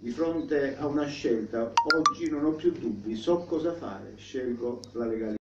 di fronte a una scelta, oggi non ho più dubbi, so cosa fare, scelgo la legalità.